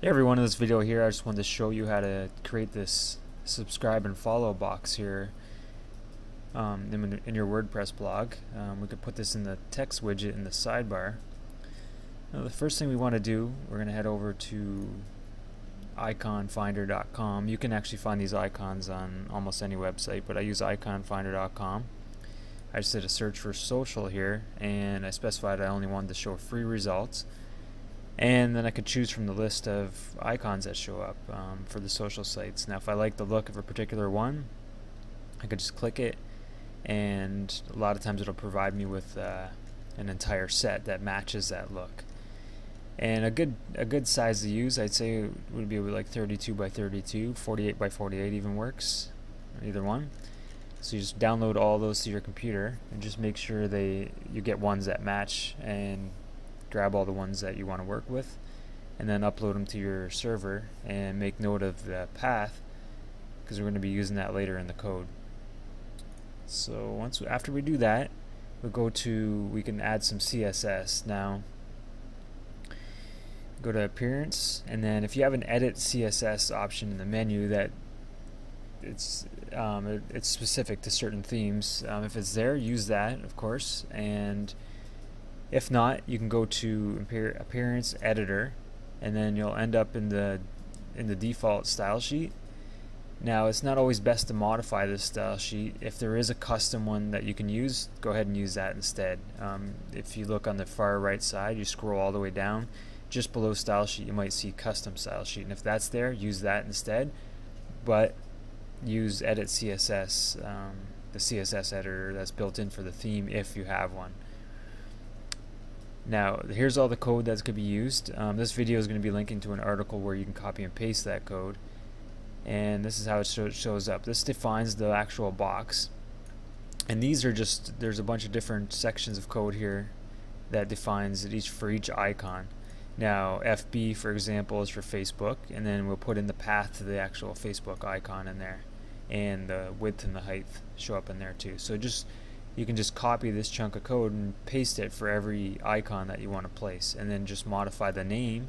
Hey everyone, in this video here I just wanted to show you how to create this subscribe and follow box here um, in, in, your WordPress blog. Um, we could put this in the text widget in the sidebar. Now the first thing we want to do, we're going to head over to iconfinder.com. You can actually find these icons on almost any website, but I use iconfinder.com. I just did a search for social here and I specified I only wanted to show free results and then I could choose from the list of icons that show up um, for the social sites. Now if I like the look of a particular one, I could just click it and a lot of times it'll provide me with uh, an entire set that matches that look. And a good a good size to use, I'd say would be like 32 by 32, 48 by 48 even works, either one. So you just download all those to your computer and just make sure they you get ones that match and grab all the ones that you want to work with and then upload them to your server and make note of the path because we're going to be using that later in the code. So once we, after we do that, we go to we can add some CSS now. Go to appearance and then if you have an edit CSS option in the menu that it's um, it, it's specific to certain themes. Um, if it's there, use that of course and if not, you can go to Appearance Editor, and then you'll end up in the in the default style sheet. Now, it's not always best to modify this style sheet. If there is a custom one that you can use, go ahead and use that instead. Um, if you look on the far right side, you scroll all the way down, just below style sheet, you might see custom style sheet. And if that's there, use that instead. But use edit CSS, um, the CSS editor that's built in for the theme if you have one. Now, here's all the code that's going to be used. Um, this video is going to be linking to an article where you can copy and paste that code. And this is how it sh shows up. This defines the actual box. And these are just, there's a bunch of different sections of code here that defines it each for each icon. Now, FB, for example, is for Facebook, and then we'll put in the path to the actual Facebook icon in there. And the width and the height show up in there too. So just you can just copy this chunk of code and paste it for every icon that you want to place and then just modify the name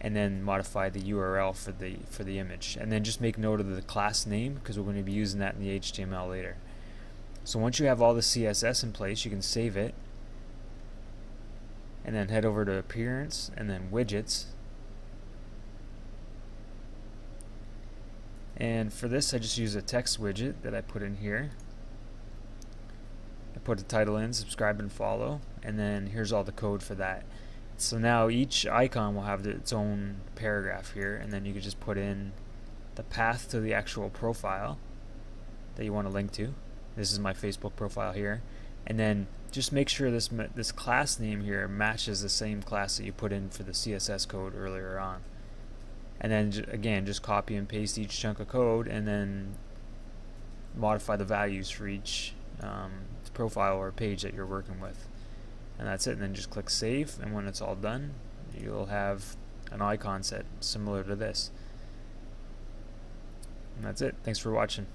and then modify the URL for the for the image. And then just make note of the class name because we're going to be using that in the HTML later. So once you have all the CSS in place you can save it and then head over to appearance and then widgets. And for this I just use a text widget that I put in here put the title in, subscribe and follow, and then here's all the code for that. So now each icon will have its own paragraph here, and then you can just put in the path to the actual profile that you want to link to. This is my Facebook profile here, and then just make sure this this class name here matches the same class that you put in for the CSS code earlier on. And then again, just copy and paste each chunk of code, and then modify the values for each um, profile or page that you're working with. And that's it. And then just click Save, and when it's all done, you'll have an icon set similar to this. And that's it. Thanks for watching.